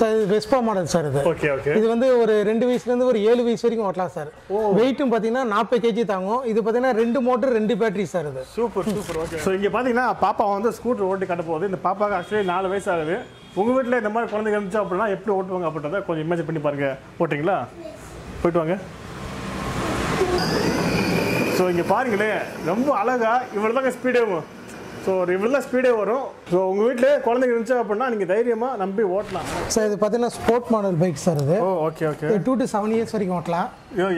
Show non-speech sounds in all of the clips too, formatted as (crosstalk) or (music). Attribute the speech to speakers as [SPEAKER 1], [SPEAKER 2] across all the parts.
[SPEAKER 1] Sir இது Vespa model sir இது.
[SPEAKER 2] Okay okay
[SPEAKER 1] இது வந்து ஒரு ரெண்டு வயசுலேருந்து ஒரு ஏழு வயசு வரைக்கும் ஓட்டலாம் சார். வெயிட்டும் பார்த்தீங்கன்னா நாற்பது கேஜி தாங்கும். இது பார்த்தீங்கன்னா ரெண்டு மோட்டர் ரெண்டு பேட்டரி சார் இது.
[SPEAKER 2] சூப்பர் சூப்பர் ஓகே ஸோ இங்கே பார்த்தீங்கன்னா பாப்பா வந்து ஸ்கூட்டர் ஓட்டி கட்ட போகுது. இந்த பாப்பாவுக்கு ஆக்சுவலி நாலு வயசு ஆகுது. உங்கள் வீட்டில் இந்த மாதிரி குழந்தைங்க இருந்துச்சு அப்படின்னா எப்படி ஓட்டுவாங்க அப்படின்றத கொஞ்சம் இமேஜ் பண்ணி பாருங்க. ஓட்டிங்களா போயிட்டு வாங்க. ஸோ இங்கே பாருங்களேன். ரொம்ப அழகா இவ்வளோ தாங்க ஸ்பீடே வரும் ஸோ இவ்வளோ ஸ்பீடே வரும். ஸோ உங்கள் வீட்டில் குழந்தைங்க இருந்துச்சு அப்படின்னா நீங்கள் தைரியமாக நம்பி ஓட்டலாம்.
[SPEAKER 1] சார் இது பார்த்தீங்கன்னா ஸ்போர்ட் மாடல் பைக் சார் இது.
[SPEAKER 2] Okay okay
[SPEAKER 1] two to seven years வரைக்கும் ஓட்டலாம்.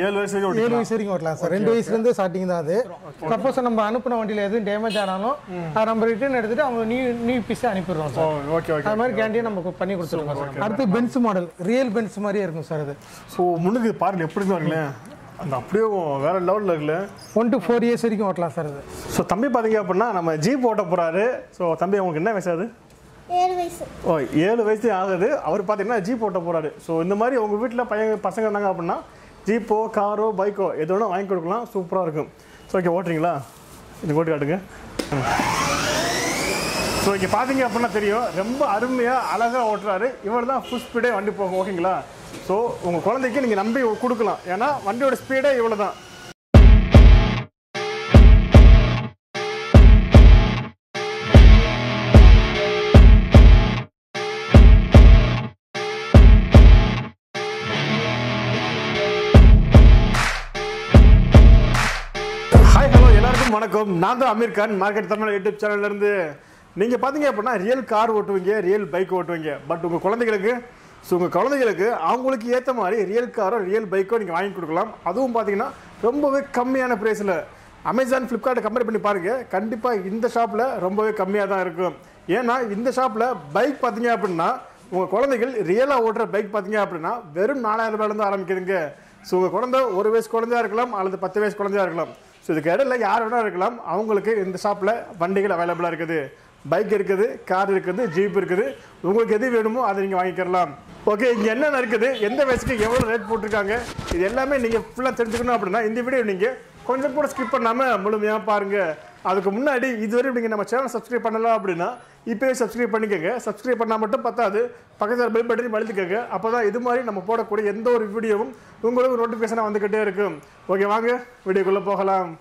[SPEAKER 2] ஏழு வயசு வரைக்கும்
[SPEAKER 1] ஏழு வயசு வரைக்கும் ஓட்டலாம் சார் ரெண்டு வயசுலேருந்து ஸ்டார்டிங் தான் அது. சப்போஸ் நம்ம அனுப்பின வண்டியில் எதுவும் டேமேஜ் ஆனாலும் அதை நம்ம ரிட்டர்ன் எடுத்துட்டு அவங்க நியூ நியூ பீஸை அனுப்பிடுறோம் சார்
[SPEAKER 2] ஓகே ஓகே
[SPEAKER 1] அது மாதிரி கேண்டியும் நம்ம பண்ணி கொடுத்துருக்கோம் சார் அடுத்து பென்ஸ் மாடல் ரியல் பென்ஸ் மாதிரியே இருக்கும் சார் இது.
[SPEAKER 2] ஸோ முன்னுக்கு பாருங்க எப்படி பாருங்களேன். அந்த அப்படியே வேற லெவலில் இருக்குல்ல
[SPEAKER 1] ஒன் டு ஃபோர் இயர்ஸ் வரைக்கும் ஓட்டலாம் சார் இது
[SPEAKER 2] ஸோ தம்பி பார்த்தீங்க அப்படின்னா நம்ம ஜீப் ஓட்ட போறாரு. ஸோ தம்பி உங்களுக்கு என்ன வயசு ஆகுது
[SPEAKER 3] ஏழு வயசு.
[SPEAKER 2] ஓ ஏழு வயசு ஆகுது. அவர் பார்த்தீங்கன்னா ஜீப் ஓட்ட போறாரு. ஸோ இந்த மாதிரி உங்கள் வீட்டில் பையன் பசங்க இருந்தாங்க அப்படின்னா ஜீப்போ காரோ பைக்கோ எது வேணால் வாங்கி கொடுக்கலாம். சூப்பராக இருக்கும். ஸோ ஓகே ஓட்டுறீங்களா? இது ஓட்டி காட்டுங்க. ஸோ இங்கே பார்த்தீங்க அப்படின்னா தெரியும். ரொம்ப அருமையாக அழகாக ஓட்டுறாரு. இவர் தான் ஃபுல் ஸ்பீடே வண்டி போகும் ஓகேங்களா? ஸோ உங்கள் குழந்தைக்கு நீங்கள் நம்பி கொடுக்கலாம். ஏன்னா வண்டியோட ஸ்பீடே இவ்வளோ தான் ஹாய் ஹலோ எல்லாருக்கும் வணக்கம். நான் தான் அமீர் கான். மார்க்கெட் தமிழ் யூடியூப் சேனல்லேருந்து நீங்கள் பார்த்தீங்க அப்படின்னா ரியல் கார் ஓட்டுவீங்க ரியல் பைக் ஓட்டுவீங்க. பட் உங்கள் குழந்தைகளுக்கு ஸோ உங்கள் குழந்தைகளுக்கு அவங்களுக்கு ஏற்ற மாதிரி ரியல் காரோ ரியல் பைக்கோ நீங்கள் வாங்கி கொடுக்கலாம். அதுவும் பார்த்தீங்கன்னா ரொம்பவே கம்மியான ப்ரைஸில் அமேசான் ஃப்ளிப்கார்ட்டை கம்பேர் பண்ணி பாருங்கள் கண்டிப்பாக இந்த ஷாப்பில் ரொம்பவே கம்மியாக தான் இருக்கும். ஏன்னா இந்த ஷாப்பில் பைக் பார்த்தீங்க அப்படின்னா உங்கள் குழந்தைகள் ரியலாக ஓட்டுற பைக் பார்த்தீங்க அப்படின்னா வெறும் நாலாயிரம் ரூபாயிலேருந்து ஆரம்பிக்கிறீங்க ஆரம்பிக்குதுங்க. ஸோ உங்கள் குழந்தை ஒரு வயசு குழந்தையா இருக்கலாம் அல்லது பத்து வயசு குழந்தையாக இருக்கலாம். ஸோ இதுக்கு இடையில யார் வேணால் இருக்கலாம் அவங்களுக்கு இந்த ஷாப்பில் வண்டிகள் அவைலபிளாக இருக்குது. பைக் இருக்குது கார் இருக்குது ஜீப் இருக்குது. உங்களுக்கு எது வேணுமோ அதை நீங்கள் வாங்கிக்கலாம் ஓகே இங்கே என்னென்ன இருக்குது எந்த வயசுக்கு எவ்வளோ ரேட் போட்டிருக்காங்க? இது எல்லாமே நீங்கள் ஃபுல்லாக தெரிஞ்சுக்கணும் அப்படின்னா இந்த வீடியோ நீங்கள் கொஞ்சம் கூட ஸ்கிப் பண்ணாமல் முழுமையாக பாருங்கள் அதுக்கு முன்னாடி இதுவரை நீங்கள் நம்ம சேனல் சப்ஸ்கிரைப் பண்ணலாம் அப்படின்னா இப்போயே சப்ஸ்கிரைப் பண்ணிக்கோங்க. சப்ஸ்கிரைப் பண்ணால் மட்டும் பத்தாது. பக்கத்தில் பெல் பட்டன் அழுத்திக்கோங்க. அப்போ தான் இது மாதிரி நம்ம போடக்கூடிய எந்த ஒரு வீடியோவும் உங்களுக்கு நோட்டிஃபிகேஷனாக வந்துக்கிட்டே இருக்கும். ஓகே வாங்க வீடியோக்குள்ளே போகலாம்.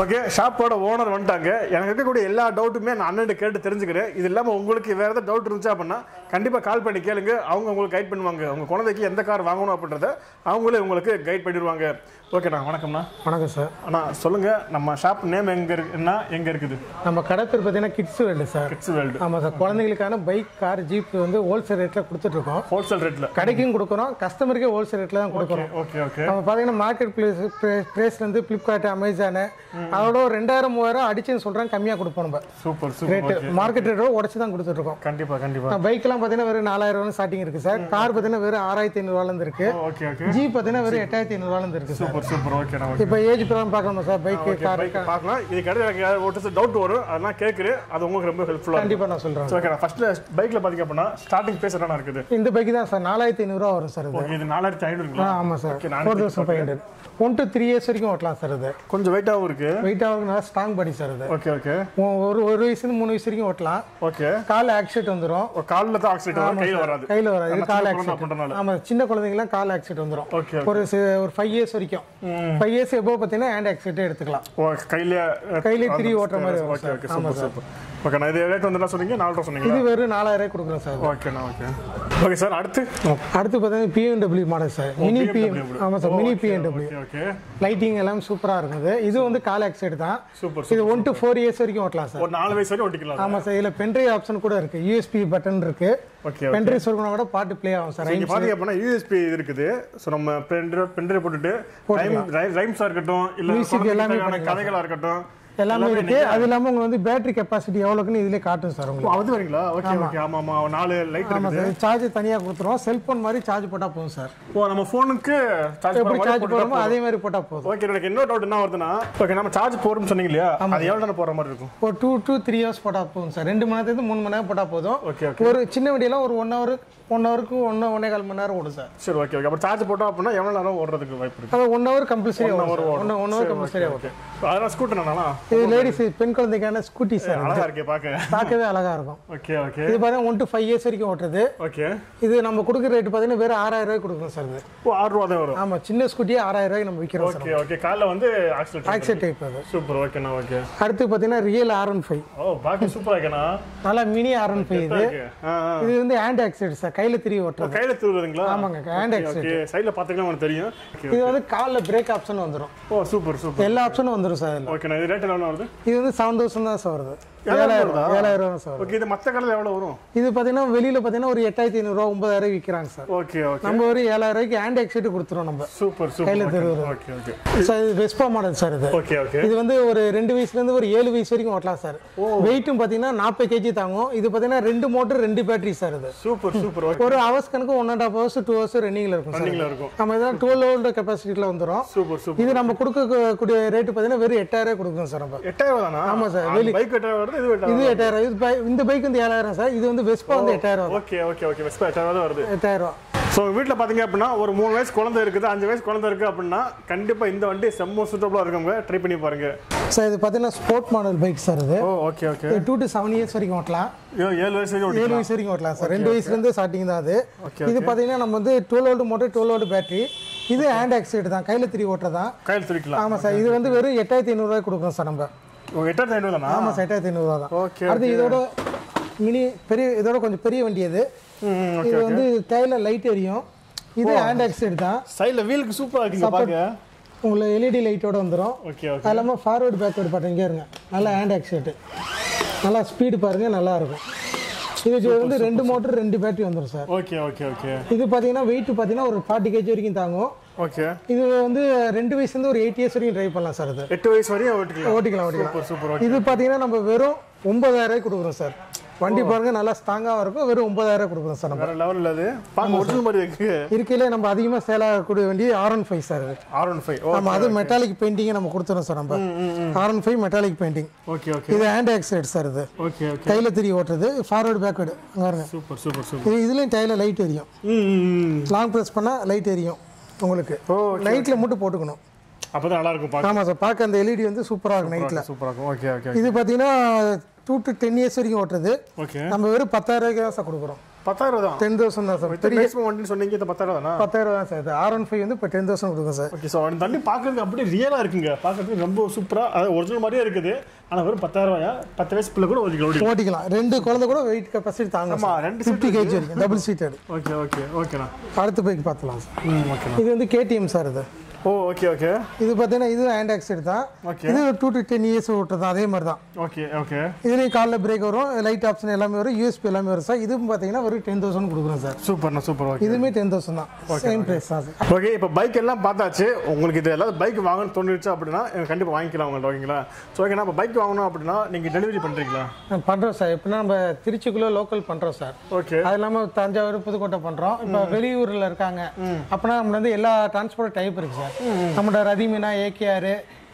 [SPEAKER 2] ஓகே ஷாப்போட ஓனர் வந்துட்டாங்க. எனக்கு இருக்கக்கூடிய எல்லா டவுட்டுமே நான் அண்ணன் கேட்டு தெரிஞ்சுக்கிறேன். இது இல்லாமல் உங்களுக்கு வேறு ஏதாவது டவுட் இருந்துச்சு அப்படின்னா கண்டிப்பாக கால் பண்ணி கேளுங்க. அவங்க உங்களுக்கு கைட் பண்ணுவாங்க. உங்கள் குழந்தைக்கு எந்த கார் வாங்கணும் அப்படின்றத அவங்களே உங்களுக்கு கைட் பண்ணிடுவாங்க. ஓகேண்ணா வணக்கம்ண்ணா.
[SPEAKER 1] வணக்கம் சார்.
[SPEAKER 2] அண்ணா சொல்லுங்கள் நம்ம ஷாப் நேம் எங்கே இருக்குன்னா எங்கே இருக்குது?
[SPEAKER 1] நம்ம கடை பேர் பார்த்தீங்கன்னா kids world sir.
[SPEAKER 2] Kids world
[SPEAKER 1] ஆமாம் சார். குழந்தைங்களுக்கான பைக் கார் ஜீப் வந்து ஹோல்சேல் ரேட்டில் கொடுத்துட்ருக்கோம்.
[SPEAKER 2] ஹோல்சேல் ரேட்டில்
[SPEAKER 1] கடைக்கும் கொடுக்குறோம். கஸ்டமருக்கே ஹோல்சேல் ரேட்டில் தான் கொடுக்குறோம்.
[SPEAKER 2] ஓகே ஓகே
[SPEAKER 1] நம்ம பார்த்தீங்கன்னா மார்க்கெட் பிளேஸ் ப்ரைஸ்லேருந்து ஃப்ளிப்கார்ட் அமேசானு அதோட ஒரு ரெண்டாயிரம் மூவாயிரம் அடிச்சுன்னு சொல்கிறேன் கம்மியாக கொடுப்போம் நம்ம.
[SPEAKER 2] Super super.
[SPEAKER 1] ரேட்டு மார்க்கெட் ரேட்டோட உடச்சி தான் கொடுத்துட்ருக்கோம்.
[SPEAKER 2] கண்டிப்பாக கண்டிப்பாக
[SPEAKER 1] பைக்கெல்லாம் பார்த்தீங்கன்னா வெறும் நாலாயிரம் ஸ்டார்டிங் இருக்குது சார். கார் பார்த்தீங்கன்னா வெறும் ஆறாயிரத்தி ஐநூறுவாலேருந்து இருக்குது
[SPEAKER 2] ஓகே ஓகே
[SPEAKER 1] ஜீப் பார்த்தீங்கன்னா வெறும் எட்டாயிரத்தி ஐநூறுவாலேருந்து இருக்குது
[SPEAKER 2] சூப்பர் சூப்பர். ஓகே
[SPEAKER 1] இப்போ ஏஜ் ப்ராப்ளம் பார்க்கணுமா சார்? பைக்கு கார்
[SPEAKER 2] பைக் பார்க்கலாம். இது கடை எனக்கு யாராவது ஓட்டு டவுட் வரும். அதெல்லாம் கேட்குறேன் அது உங்களுக்கு ரொம்ப ஹெல்ப்ஃபுல்லாக
[SPEAKER 1] கண்டிப்பாக நான் சொல்கிறேன்
[SPEAKER 2] ஓகே ஃபர்ஸ்ட் பைக்ல பாத்தீங்க அப்படின்னா ஸ்டார்டிங் பேஸ் என்ன இருக்குது?
[SPEAKER 1] இந்த பைக்கு தான் சார். நாலாயிரத்தி ஐநூறுரூவா வரும் சார் இது.
[SPEAKER 2] நாலாயிரத்தி ஐநூறுங்களா?
[SPEAKER 1] ஆமாம் சார்.
[SPEAKER 2] Okay, நான்
[SPEAKER 1] four thousand five hundred one to three years வரைக்கும் ஓட்டலாம் சார் இது.
[SPEAKER 2] கொஞ்சம் வெயிட்டாகவும் இருக்கு.
[SPEAKER 1] வெயிட்டாக நல்லா ஸ்ட்ராங் படி சார் இது
[SPEAKER 2] ஓகே ஓகே
[SPEAKER 1] ஒரு ஒரு வயசுலேருந்து மூணு வயசு வரைக்கும் ஓட்டலாம்.
[SPEAKER 2] ஓகே
[SPEAKER 1] கால் ஆக்சிடென்ட் வந்துடும்
[SPEAKER 2] காலில் தான் ஆக்சிடென்ட் கையில் வராது.
[SPEAKER 1] கையில் வராது. கால் ஆக்சிடென்ட். ஆமாம் சின்ன குழந்தைங்கலாம் கால் ஆக்சிடென்ட் வந்துடும்
[SPEAKER 2] ஓகே
[SPEAKER 1] ஒரு ஒரு ஃபைவ் இயர்ஸ் வரைக்கும். ஃபைவ் இயர்ஸ் எப்போ பார்த்தீங்கன்னா ஹேண்ட் ஆக்சிடென்ட்டே எடுத்துக்கலாம்.
[SPEAKER 2] கையில
[SPEAKER 1] கையிலே திரி ஓட்டுற மாதிரி
[SPEAKER 2] ஓகே
[SPEAKER 1] சார்.
[SPEAKER 2] ஓகே
[SPEAKER 1] ஆமா
[SPEAKER 2] சூப்பர் ஓகே நான் இது ரேட் வந்து என்ன சொன்னீங்க? நாலு சொன்னீங்க
[SPEAKER 1] இது வெறும் நாலாயிரம் கொடுக்குறோம் சார்.
[SPEAKER 2] ஓகேண்ணா ஓகே ஓகே சார் அடுத்து?
[SPEAKER 1] அடுத்து பார்த்தீங்கன்னா BMW model sir. Mini BM ஆமாம் sir mini BMW
[SPEAKER 2] okay
[SPEAKER 1] lighting எல்லாம் சூப்பராக இருக்குது. இது வந்து கால் ஆக்சைடு தான்.
[SPEAKER 2] சூப்பர்
[SPEAKER 1] இது ஒன் டு ஃபோர் இயர்ஸ் வரைக்கும் ஓட்டலாம் சார்.
[SPEAKER 2] ஒரு நாலு வயசு வரையும் ஓட்டிக்கலாம்.
[SPEAKER 1] ஆமாம் சார் இதில் பென்ட்ரைவ் ஆப்ஷன் கூட இருக்குது யூஎஸ்பி பட்டன் இருக்கு.
[SPEAKER 2] ஓகே
[SPEAKER 1] பென்ட்ரைவ் சொருகுனா கூட பாட்டு ப்ளே ஆகும் சார்.
[SPEAKER 2] இங்க பாத்தீங்க அப்படின்னா யூஎஸ்பி இருக்குது. ஸோ நம்ம பென்ட்ரைவ் பென்ட்ரைவ் போட்டுட்டு ரைம் ரைம்ஸாக இருக்கட்டும் இல்லை
[SPEAKER 1] எல்லாமே
[SPEAKER 2] கதைகளாக இருக்கட்டும்
[SPEAKER 1] எல்லாமே இருக்கு. அது இல்லாம உங்களுக்கு வந்து பேட்டரி கெப்பாசிட்டி எவ்வளோக்குன்னு இதுலயே காட்டும் சார் உங்களுக்கு.
[SPEAKER 2] அது வரீங்களா? Okay okay. ஆமா ஆமா. நாலு லைட்
[SPEAKER 1] ஆமா
[SPEAKER 2] இருக்குது
[SPEAKER 1] சார். சார்ஜ் தனியா கொடுத்துருவோம். செல்போன் மாதிரி சார்ஜ் போட்டா போதும் சார்.
[SPEAKER 2] ஓ நம்ம ஃபோனுக்கு சார்ஜ்
[SPEAKER 1] எப்படி சார்ஜ் போடுறோமோ அதே மாதிரி போட்டா போதும்.
[SPEAKER 2] ஓகே எனக்கு இன்னொரு டவுட் என்ன வருதுன்னா ஓகே நம்ம சார்ஜ் போறோம்னு சொன்னீங்க இல்லையா அது எவ்வளவு நேரம் போற மாதிரி இருக்கும்?
[SPEAKER 1] ஒரு டூ டூ த்ரீ ஹவர்ஸ் போட்டா போதும் சார். ரெண்டு மணி நேரத்துக்கு மூணு மணி நேரம் போட்டா போதும்.
[SPEAKER 2] ஓகே
[SPEAKER 1] ஒரு சின்ன வண்டியெல்லாம் ஒரு ஒன் ஹவர் ஒன் ஹவருக்கு ஒன்று ஒன்றே கால் மணி நேரம் ஓடும் சார்.
[SPEAKER 2] சரி ஓகே ஓகே அப்ப சார்ஜ் போட்டோம் அப்படின்னா எவ்வளவு நேரம் ஓடுறதுக்கு வாய்ப்பு இருக்கு?
[SPEAKER 1] அது ஒன் ஹவர் கம்பல்சரி
[SPEAKER 2] ஓடும்.
[SPEAKER 1] One one hour compulsory
[SPEAKER 2] okay அதெல்லாம் ஸ்கூட்டர் நானா
[SPEAKER 1] இது லேடிஸ் பெண் குழந்தைக்கான ஸ்கூட்டி சார்
[SPEAKER 2] அழகா இருக்கே பாக்க.
[SPEAKER 1] பார்க்கவே அழகா இருக்கும்.
[SPEAKER 2] ஓகே ஓகே
[SPEAKER 1] இது பாருங்க ஒன் டு ஃபைவ் இயர்ஸ் வரைக்கும் ஓட்டுறது.
[SPEAKER 2] ஓகே
[SPEAKER 1] இது நம்ம கொடுக்குற ரேட் பார்த்தீங்கன்னா வெறும் ஆறாயிரம் ரூபாய் கொடுக்குறோம் சார் இது.
[SPEAKER 2] ஓ ஆறு ரூபா தான் வரும்.
[SPEAKER 1] ஆமா சின்ன ஸ்கூட்டியே ஆறாயிரம் ரூபாய்க்கு நம்ம விற்கிறோம்
[SPEAKER 2] ஓகே ஓகே காலைல வந்து ஆக்சிடென்ட்
[SPEAKER 1] ஆக்செட் டைப் அது.
[SPEAKER 2] சூப்பர் ஓகேண்ணா ஓகே
[SPEAKER 1] அடுத்து பார்த்தீங்கன்னா ரியல் ஆர் ஒன் ஃபைவ்
[SPEAKER 2] ஓ பாக்கி சூப்பரா இருக்கேண்ணா.
[SPEAKER 1] நல்லா மினி ஆர் ஒன் ஃபைவ் இது. இது வந்து ஹேண்ட் ஆக்சைடு சார். கையில திரும்பி ஓட்டுறது.
[SPEAKER 2] கையில தூருதுங்களா
[SPEAKER 1] ஆமாங்க ஹேண்ட் ஆக்சைடு
[SPEAKER 2] ஓகே சைடுல பாத்தீங்கன்னா உங்களுக்கு தெரியும். ஓகே
[SPEAKER 1] இது வந்து காலில் பிரேக் ஆப்ஷன் வந்துடும்
[SPEAKER 2] ஓ சூப்பர் சூப்பர்.
[SPEAKER 1] எல்லா ஆப்ஷனும் வந்துடும் சார்
[SPEAKER 2] ஓகேண்ணா இது ரேட் எவ்வளோ வருது?
[SPEAKER 1] இது வந்து செவன் தௌசண்ட் தான் சார் வருது.
[SPEAKER 2] ஏழாயிரம்
[SPEAKER 1] ஏழாயிரம் ரூபா சார்.
[SPEAKER 2] ஓகே இது மத்த கடையில் எவ்வளவு வரும்?
[SPEAKER 1] இது பார்த்தீங்கன்னா வெளியில பார்த்தீங்கன்னா ஒரு எட்டாயிரத்தி ஐநூறுரூவா ஒன்பதாயிரம் விற்கிறாங்க சார்.
[SPEAKER 2] Okay okay.
[SPEAKER 1] நம்ம ஒரு ஏழாயிரம் ரூபாய்க்கு ஹேண்ட் ஆக்சைடு கொடுத்துருவோம் நம்ம.
[SPEAKER 2] சூப்பர்
[SPEAKER 1] கையில
[SPEAKER 2] சூப்பர்
[SPEAKER 1] திருவுறது.
[SPEAKER 2] Okay okay.
[SPEAKER 1] சார் இது வெஸ்பா மாடல் சார் இது.
[SPEAKER 2] Okay okay.
[SPEAKER 1] இது வந்து ஒரு ரெண்டு வயசுல இருந்து ஒரு ஏழு வயசு வரைக்கும் ஓட்டலாம் சார். வெயிட்டும் பார்த்தீங்கன்னா நாற்பது கேஜி தாங்கும். இது பார்த்தீங்கன்னா ரெண்டு மோட்டர் ரெண்டு பேட்டரி சார் இது.
[SPEAKER 2] Super super.
[SPEAKER 1] ஒரு ஹவர்ஸ் கணக்கு one and half hours two hours ரன்னிங்ல இருக்கும் சார்.
[SPEAKER 2] ரன்னிங்ல இருக்கும்.
[SPEAKER 1] நம்ம இதெல்லாம் டுவெல் வோல்ட் கெப்பாசிட்டியில் வந்துடும்
[SPEAKER 2] சூப்பர் சூப்பர்.
[SPEAKER 1] இது நம்ம கொடுக்கக்கூடிய ரேட்டு பார்த்தீங்கன்னா வெறும் எட்டாயிரம் கொடுக்குறோம் சார் நம்ம.
[SPEAKER 2] எட்டாயிரம் தானா?
[SPEAKER 1] ஆமா சார்,
[SPEAKER 2] வெளி பைக் எட்டாயிரம் வருது இது எட்டாயிரம்
[SPEAKER 1] இது இந்த பைக் வந்து ஏழாயிரம் சார். இது வந்து வெஸ்பா வந்து எட்டாயிரம்
[SPEAKER 2] ஓகே ஓகே ஓகே. வெஸ்பா எட்டாயிரம் தான் வருது.
[SPEAKER 1] எட்டாயிரம்
[SPEAKER 2] ஸோ வீட்டில் பார்த்தீங்க அப்படின்னா ஒரு மூணு வயசு குழந்தை இருக்குது. அஞ்சு வயசு குழந்தை இருக்குது அப்படின்னா கண்டிப்பாக இந்த வண்டி செம்ம சூட்டபுளாக இருக்கவங்க ட்ரை பண்ணி பாருங்க.
[SPEAKER 1] சார் இது பார்த்தீங்கன்னா ஸ்போர்ட் மாடல் பைக் சார் இது.
[SPEAKER 2] Okay okay.
[SPEAKER 1] Two to seven years வரைக்கும் ஓட்டலாம்.
[SPEAKER 2] ஏழு வயசு வரைக்கும்
[SPEAKER 1] ஏழு வயசு வரைக்கும் ஓட்டலாம் சார். ரெண்டு வயசுலேருந்து ஸ்டார்டிங் தான் அது.
[SPEAKER 2] Okay,
[SPEAKER 1] இது பார்த்தீங்கன்னா நம்ம வந்து twelve volt motor twelve volt battery இது ஹேண்ட் ஆக்சைடு தான். கையில் திரி ஓட்டுறதான்
[SPEAKER 2] கையில் துடிக்கலாம்
[SPEAKER 1] ஆமாம் சார். இது வந்து வெறும் எட்டாயிரத்தி ஐநூறுரூவாய் கொடுக்குறோம் சார் நம்ம.
[SPEAKER 2] எட்டாயிரத்தி ஐநூறு
[SPEAKER 1] ஆமாம் சார் எட்டாயிரத்தி ஐநூறுரூவா தான்.
[SPEAKER 2] ஓகே
[SPEAKER 1] அடுத்து இதோட மினி பெரிய இதோட கொஞ்சம் பெரிய வண்டி அது. இது வந்து கையில் லைட் எரியும். இது ஹேண்ட் ஆக்சைடு தான்.
[SPEAKER 2] சைடில் வீலுக்கு சூப்பராக இருக்குங்க பாருங்க.
[SPEAKER 1] உங்களுக்கு எல்இடி லைட்டோட வந்துடும் அது இல்லாமல் ஃபார்வர்டு பேக்வர்டு பாட்டு இங்கே இருங்க. நல்லா ஹேண்ட் ஆக்சைடு நல்லா ஸ்பீடு பாருங்க நல்லா இருக்கும். இதுக்கு வந்து ரெண்டு மோட்டர் ரெண்டு பேட்டரி வந்துடும் சார்
[SPEAKER 2] ஓகே ஓகே ஓகே.
[SPEAKER 1] இது பார்த்தீங்கன்னா வெயிட் பார்த்தீங்கன்னா ஒரு ஃபார்ட்டி கேஜி வரைக்கும் தாங்கும்.
[SPEAKER 2] ஓகே
[SPEAKER 1] இது வந்து ரெண்டு வயசுலேருந்து ஒரு எயிட் இயர்ஸ் வரைக்கும் ட்ரைவ் பண்ணலாம் சார் இது.
[SPEAKER 2] எட்டு வயசு வரையும் ஓட்டிக்கலாம்.
[SPEAKER 1] ஓட்டிக்கலாம் ஓட்டிக்கலாம்.
[SPEAKER 2] சூப்பர்
[SPEAKER 1] இது பார்த்தீங்கன்னா நம்ம வெறும் ஒன்பதாயிரம் கொடுக்குறோம் சார் வண்டி பாருங்க நல்லா ஸ்ட்ராங்காக இருக்கும். வெறும் ஒன்பதாயிரம் கொடுக்குறோம் சார் நம்ம.
[SPEAKER 2] லெவலில் அது. பார்க்க ஒரிஜினல் மாதிரி இருக்கு.
[SPEAKER 1] இருக்கையிலே நம்ம அதிகமாக சேல் ஆகக்கூடிய வண்டி R one five sir
[SPEAKER 2] R one five
[SPEAKER 1] நம்ம அது மெட்டாலிக் பெயிண்டிங்கை நம்ம கொடுத்துறோம் சார் நம்ம. R one five metallic painting
[SPEAKER 2] okay okay
[SPEAKER 1] இது ஹேண்ட் ஆக்சைடு சார் இது.
[SPEAKER 2] ஓகே ஓகே
[SPEAKER 1] கையில் திரி ஓட்டுறது ஃபார்வர்டு பேக்வேர்டு அங்கே பாருங்க.
[SPEAKER 2] சூப்பர் சூப்பர் சூப்பர்
[SPEAKER 1] இது இதுலேயும் டைலில் லைட் எரியும். லாங் ப்ரெஸ் பண்ணால் லைட் எரியும். உங்களுக்கு. நைட்டில் மட்டும் போட்டுக்கணும்
[SPEAKER 2] அப்போ தான் நல்லா இருக்கும் பார்க்க.
[SPEAKER 1] ஆமாம் சார் பார்க்க அந்த எல்இடி வந்து சூப்பராக இருக்கும் நைட்டில்
[SPEAKER 2] சூப்பராக இருக்கும் ஓகே ஓகே
[SPEAKER 1] இது பார்த்தீங்கன்னா டூ டு டென் இயர்ஸ் வரைக்கும் ஓட்டுறது.
[SPEAKER 2] ஓகே
[SPEAKER 1] நம்ம வெறும் பத்தாயிரம் ரூபாய்க்கு தான் சார் கொடுக்குறோம்.
[SPEAKER 2] பத்தாயிரம் தான்.
[SPEAKER 1] டென் தௌசண்ட் தான் சார்.
[SPEAKER 2] பெரிய வண்டின்னு சொன்னீங்க இது பத்தாயிரம் தானா?
[SPEAKER 1] பத்தாயிரம் தான் சார். ஆர் ஒன் ஃபைவ் வந்து இப்போ டென் தௌசண்ட் கொடுக்கும் சார்.
[SPEAKER 2] ஓகே ஸோ அந்த தண்ணி பார்க்கறதுக்கு அப்படியே ரியலாக இருக்குங்க. பார்க்கறதுக்கு ரொம்ப சூப்பராக அதாவது ஒரிஜினல் மாதிரியே இருக்குது. ஆனால் வெறும் பத்தாயிரம் ரூபாயா? பத்து வயசு பிள்ளை கூட ஓடிக்கலாம். ஓடி
[SPEAKER 1] ஓட்டிக்கலாம். ரெண்டு குழந்தை கூட வெயிட் கெப்பாசிட்டி தாங்க
[SPEAKER 2] ரெண்டு
[SPEAKER 1] ஃபிஃப்டி கேஜி வரைக்கும் டபுள் சீட்டட்
[SPEAKER 2] ஓகே ஓகே ஓகேண்ணா
[SPEAKER 1] அடுத்த பைக் பார்த்துலாம் சார்.
[SPEAKER 2] ஓகேண்ணா
[SPEAKER 1] இது வந்து கேடிஎம் சார் இது.
[SPEAKER 2] ஓ ஓகே ஓகே
[SPEAKER 1] இது பார்த்தீங்கன்னா இது ஹேண்ட் ஆக்சைடு தான்.
[SPEAKER 2] ஓகே
[SPEAKER 1] இது டூ டு டென் இயர்ஸ் ஓட்டுறது அதே மாதிரி தான்.
[SPEAKER 2] ஓகே ஓகே
[SPEAKER 1] இதுலேயும் காலில் பிரேக் வரும் லைட் ஆப்ஷன் எல்லாமே வரும் யூஎஸ்பி எல்லாமே வரும் சார் இதுவும் பார்த்தீங்கன்னா ஒரு டென் தௌசண்ட் கொடுக்குறோம் சார்
[SPEAKER 2] சூப்பர்ண்ணா சூப்பர் ஓகே
[SPEAKER 1] இதுவுமே டென் தௌசண்ட் தான். சேம் ப்ரைஸ் தான் சார்
[SPEAKER 2] ஓகே இப்போ பைக் எல்லாம் பார்த்தாச்சு. உங்களுக்கு இது எல்லாம் பைக் வாங்கணும்னு தோணுச்சு அப்படின்னா கண்டிப்பாக வாங்கிக்கலாம் உங்கள்ட்ட ஓகேங்களா ஸோ ஓகேண்ணா இப்போ பைக் வாங்கணும் அப்படின்னா நீங்கள் டெலிவரி பண்ணுறீங்களா
[SPEAKER 1] பண்ணுறோம் சார் எப்படின்னா நம்ம திருச்சிக்குள்ளே லோக்கல் பண்ணுறோம் சார்
[SPEAKER 2] ஓகே
[SPEAKER 1] அது இல்லாமல் தஞ்சாவூர் புதுக்கோட்டை பண்ணுறோம் இப்போ வெளியூரில் இருக்காங்க. அப்போனா நம்ம வந்து எல்லா டிரான்ஸ்போர்ட் டைப் இருக்கு சார் நம்மளோட ரதிமினா ஏகேஆர்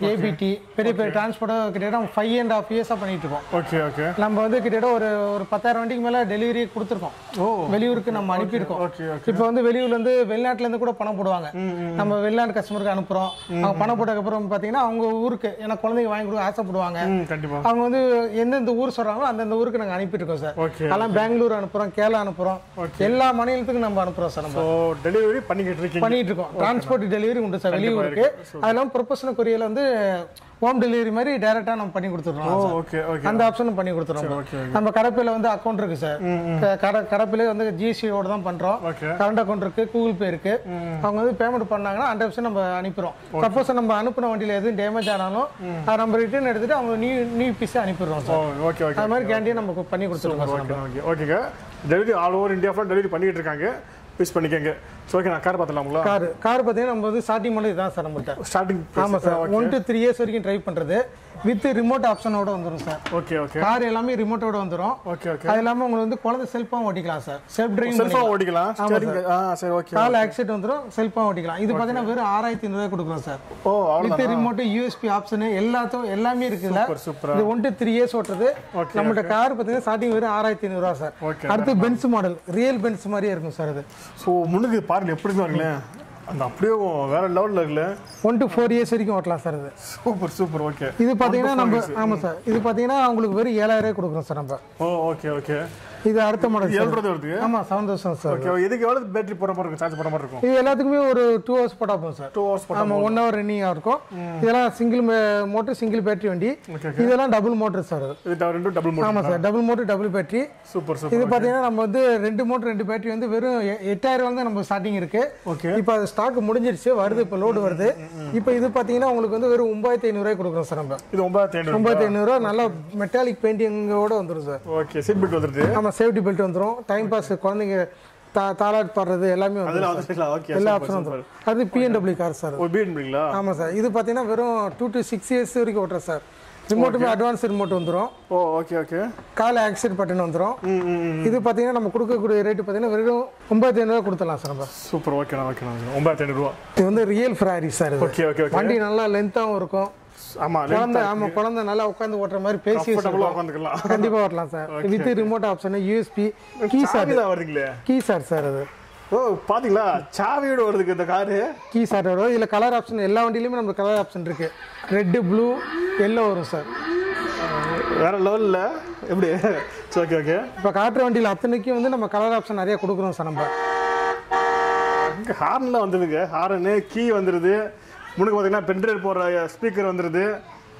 [SPEAKER 1] ஏபிடி பெரிய பெரிய டிரான்ஸ்போர்ட்டை கிட்டத்தட்ட ஃபைவ் அண்ட் ஹாஃப் இயர்ஸாக பண்ணிட்டு இருக்கோம்.
[SPEAKER 2] ஓகே ஓகே
[SPEAKER 1] நம்ம வந்து கிட்டத்தட்ட ஒரு ஒரு பத்தாயிரம் வண்டிக்கு மேலே டெலிவரி கொடுத்துருக்கோம்.
[SPEAKER 2] ஓ.
[SPEAKER 1] வெளியூருக்கு நம்ம அனுப்பியிருக்கோம். இப்போ வந்து வெளியூர்லேருந்து வெளிநாட்டுலேருந்து கூட பணம் போடுவாங்க. நம்ம வெளிநாட்டு கஸ்டமருக்கு அனுப்புகிறோம் அவங்க பணம் போட்டதுக்கப்புறம் பார்த்தீங்கன்னா அவங்க ஊருக்கு ஏன்னா குழந்தைங்க வாங்கி கொடுக்க ஆசைப்படுவாங்க. அவங்க வந்து எந்தெந்த ஊர் சொல்கிறாங்களோ அந்தந்த ஊருக்கு நாங்கள் அனுப்பியிருக்கோம் சார்.
[SPEAKER 2] ஓகே
[SPEAKER 1] அதெல்லாம் பெங்களூர் அனுப்புகிறோம் கேரளா அனுப்புகிறோம் எல்லா மாநிலத்துக்கும் நம்ம அனுப்புகிறோம் சார் நம்ம.
[SPEAKER 2] டெலிவரி பண்ணிக்கிட்டு இருக்கீங்க.
[SPEAKER 1] பண்ணிட்டு இருக்கோம். டிரான்ஸ்போர்ட் டெலிவரி உண்டு சார் வெளியூருக்கு. அதெல்லாம் ப்ரொஃபஷனல் கொரியரில் வந்து ஹோம் டெலிவரி மாதிரி டைரெக்டாக நம்ம பண்ணி கொடுத்துருவோம்
[SPEAKER 2] ஓகே ஓகே
[SPEAKER 1] அந்த ஆப்ஷனும் பண்ணி கொடுத்துருவோம் நம்ம கடப்பில் வந்து அக்கௌண்ட் இருக்கு சார் கடை கடப்பிலே வந்து ஜிஎஸ்டியோட தான் பண்றோம்.
[SPEAKER 2] ஓகே
[SPEAKER 1] கரண்ட் அக்கௌண்ட் இருக்கு கூகுள் பே இருக்கு. அவங்க வந்து பேமெண்ட் பண்ணாங்கன்னா அந்த ஆப்ஷன் நம்ம அனுப்பிடுறோம். சப்போஸ் நம்ம அனுப்பின வண்டியில எதுவும் டேமேஜ் ஆனாலும் அதை நம்ம ரிட்டர்ன் எடுத்துட்டு அவங்க நியூ நியூ பீஸ் அனுப்பிடுறோம் சார்
[SPEAKER 2] ஓகே ஓகே
[SPEAKER 1] அது மாதிரி கேண்டியை நம்ம பண்ணி கொடுத்துருக்கோம் சார்
[SPEAKER 2] ஓகே ஓகே ஓகேங்க டெலிவரி ஆல் ஓவர் இந்தியா ஃபுல்லாக டெலிவரி பண்ணிட்டு இருக்காங்க. யூஸ் பண்ணிக்கங்க. ஸோ ஓகே நான் கார் பார்த்துலாங்களா
[SPEAKER 1] கார் கார் பார்த்தீங்கன்னா நம்ம வந்து ஸ்டார்டிங் பண்ணி தான் சார் நம்மகிட்ட
[SPEAKER 2] ஸ்டார்டிங்
[SPEAKER 1] ஆமா sir one to three years வரைக்கும் ட்ரைவ் பண்றது. வித் ரிமோட் ஆப்ஷனோட வந்துடும் சார்
[SPEAKER 2] ஓகே ஓகே
[SPEAKER 1] கார் எல்லாமே ரிமோட்டோட வந்துடும்
[SPEAKER 2] ஓகே ஓகே
[SPEAKER 1] அது இல்லாமல் உங்களுக்கு வந்து குழந்தை செல்ஃபாகவும் ஓட்டிக்கலாம் சார் செல்ஃப் டிரைவிங்
[SPEAKER 2] ஸ்டேரிங் ஆ சரி ஓகே
[SPEAKER 1] கால் ஆக்சிடென்ட் வந்துடும் செல்ஃபாகவும் ஓட்டிக்கலாம். இது பார்த்தீங்கன்னா வெறும் ஆறாயிரத்தி ஐநூறுவா கொடுக்குறோம் சார்
[SPEAKER 2] ஓ
[SPEAKER 1] வித் ரிமோட் யூஎஸ்பி ஆப்ஷனு எல்லாத்தும் எல்லாமே இருக்குல்ல?
[SPEAKER 2] சூப்பர்
[SPEAKER 1] இது ஒன் டு த்ரீ இயர்ஸ் ஓட்டுறது.
[SPEAKER 2] Okay,
[SPEAKER 1] நம்மகிட்ட கார் பார்த்தீங்கன்னா ஸ்டார்டிங் வெறும் ஆறாயிரத்தி ஐநூறுவா சார் அடுத்து பென்ஸ் மாடல் ரியல் பென்ஸ் மாதிரியே இருக்கும் சார் இது
[SPEAKER 2] ஸோ முன்னுக்கு பாருங்க எப்படி பாருங்களேன். அந்த அப்படியே வேற லெவலில் இருக்குல்ல?
[SPEAKER 1] ஒன் டு ஃபோர் இயர்ஸ் வரைக்கும் ஓட்டலாம் சார் இது.
[SPEAKER 2] சூப்பர் சூப்பர் ஓகே
[SPEAKER 1] இது பார்த்தீங்கன்னா நம்ம ஆமாம் சார் இது பார்த்தீங்கன்னா உங்களுக்கு வெறும் ஏழாயிரம் கொடுக்குறோம் சார் நம்ம.
[SPEAKER 2] ஓ ஓகே ஓகே
[SPEAKER 1] இது அடுத்த மாடல் சார்
[SPEAKER 2] ஏழ்றது வருது.
[SPEAKER 1] ஆமாம் செவன் தௌசண்ட் சார்
[SPEAKER 2] ஓகே இதுக்கு எவ்வளோ பேட்டரி போகிற மாதிரி இருக்கும்? சார்ஜ் போகிற மாதிரி இருக்கும்?
[SPEAKER 1] இது எல்லாத்துக்குமே ஒரு டூ ஹவர்ஸ் போட்டா போதும் சார்
[SPEAKER 2] டூ ஹவர்ஸ்
[SPEAKER 1] ஆமாம் ஒன் ஹவர் ரன்னிங்காக இருக்கும். இதெல்லாம் சிங்கிள் மோட்டர் சிங்கிள் பேட்டரி வண்டி. இதெல்லாம் டபுள் மோட்டர் சார் இது
[SPEAKER 2] இது ரெண்டும் டபுள் மோட்
[SPEAKER 1] ஆமாம் sir double motor double battery
[SPEAKER 2] super
[SPEAKER 1] இது
[SPEAKER 2] சூப்பர்
[SPEAKER 1] பார்த்தீங்கன்னா நம்ம வந்து ரெண்டு மோட்டர் ரெண்டு பேட்டரி வந்து வெறும் எட்டாயிரம் தான் நம்ம ஸ்டார்டிங் இருக்கு.
[SPEAKER 2] ஓகே
[SPEAKER 1] இப்போ அது ஸ்டாக் முடிஞ்சிருச்சு வருது இப்போ லோடு வருது. இப்போ இது பார்த்தீங்கன்னா உங்களுக்கு வந்து வெறும் ஒன்பதாயிரத்தி ஐநூறுரூவாய் கொடுக்குறோம் சார் நம்ம.
[SPEAKER 2] இது ஒன்பதாயிரத்தி ஐநூறு
[SPEAKER 1] ஒன்பதாயிரத்தி ஐநூறுரூவா நல்லா மெட்டாலிக் பெயிண்டிங்கோட வந்துடும் சார்
[SPEAKER 2] ஓகே சீட் பெல்ட் வந்துருது.
[SPEAKER 1] ஆமாம் சேஃப்டி பெல்ட் வந்துடும் டைம் பாஸ் குழந்தைங்க தா தாளாட் பாடுறது எல்லாமே வந்துடும்
[SPEAKER 2] ஓகே
[SPEAKER 1] எல்லா ஆப்ஷனும் வந்துடும் அது பிஎன்டபிள்யூ கார் சார் ஆமாம் சார் இது பார்த்தீங்கன்னா வெறும் டூ டு சிக்ஸ் இயர்ஸ் வரைக்கும் ஓட்டுறேன் சார் ரிமோட்டுமே அட்வான்ஸ் ரிமோட் வந்துடும்
[SPEAKER 2] ஓ ஓகே ஓகே
[SPEAKER 1] கால் ஆக்சிடென்ட் பட்டன் வந்துடும். இது பார்த்தீங்கன்னா நம்ம கொடுக்கக்கூடிய ரேட்டு பார்த்தீங்கன்னா வெறும் ஒன்பதாயிரத்தி ஐநூறுவா கொடுத்துடலாம் சார் நம்ம.
[SPEAKER 2] சூப்பர் ஓகேண்ணா ஓகேண்ணா ஒன்பதாயிரத்தி ஐநூறுரூவா
[SPEAKER 1] இது வந்து real Ferrari sir
[SPEAKER 2] okay okay okay
[SPEAKER 1] வண்டி நல்லா லென்த்தாகவும் இருக்கும்.
[SPEAKER 2] ஆமாம்
[SPEAKER 1] குழந்தை ஆமா குழந்தை நல்லா உட்காந்து ஓட்டுற மாதிரி பேசி
[SPEAKER 2] உட்காந்துக்கலாம்
[SPEAKER 1] கண்டிப்பா ஓட்டலாம் sir. With remote option USB key sir
[SPEAKER 2] வருதுங்களே?
[SPEAKER 1] Key sir sir அது.
[SPEAKER 2] ஓ பாத்தீங்களா? சாவியோட வருதுக்கு இந்த காரு.
[SPEAKER 1] கீ சார் வரும் இதில் கலர் ஆப்ஷன் எல்லா வண்டியிலுமே நம்ம கலர் ஆப்ஷன் இருக்கு. ரெட்டு ப்ளூ எல்லோ வரும் சார்.
[SPEAKER 2] வேற லெவலில் எப்படி? ஓகே ஓகே
[SPEAKER 1] இப்போ காட்டுற வண்டியில் அத்தனைக்கும் வந்து நம்ம கலர் ஆப்ஷன் நிறைய கொடுக்குறோம் சார் நம்ம.
[SPEAKER 2] ஹார்ன்லாம் வந்துருங்க ஹார்னு கீ வந்துடுது முன்னுக்கு பார்த்தீங்கன்னா பென்ட்ரைவ் போடுற ஸ்பீக்கர் வந்துடுது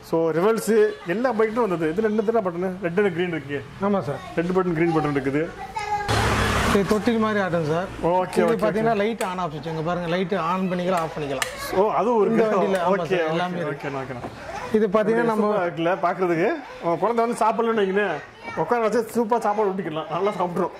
[SPEAKER 2] ஸோ ரிவல்ஸு எல்லா பைக்கும் வந்தது. இதில் என்ன தான் பட்டனு ரெட் அண்ட் க்ரீன் இருக்கு.
[SPEAKER 1] ஆமாம் sir
[SPEAKER 2] red button green button இருக்குது.
[SPEAKER 1] இது தொட்டில் மாதிரி ஆட்டும் சார்
[SPEAKER 2] ஓகே
[SPEAKER 1] இது பார்த்தீங்கன்னா லைட் ஆன் ஆஃப் வச்சு இங்கே பாருங்க லைட் ஆன் பண்ணிக்கலாம் ஆஃப் பண்ணிக்கலாம்.
[SPEAKER 2] ஓ
[SPEAKER 1] வண்டியில, ஆமா
[SPEAKER 2] ஓகே
[SPEAKER 1] சார், எல்லாமே
[SPEAKER 2] ஓகே
[SPEAKER 1] இது பார்த்தீங்கன்னா நம்ம
[SPEAKER 2] இருக்குல்ல பார்க்குறதுக்கு குழந்தை வந்து சாப்பிடலன்னு வைங்களேன். உட்கார வச்சு சூப்பராக சாப்பாடு ஊட்டிக்கலாம். நல்லா சாப்பிட்றோம்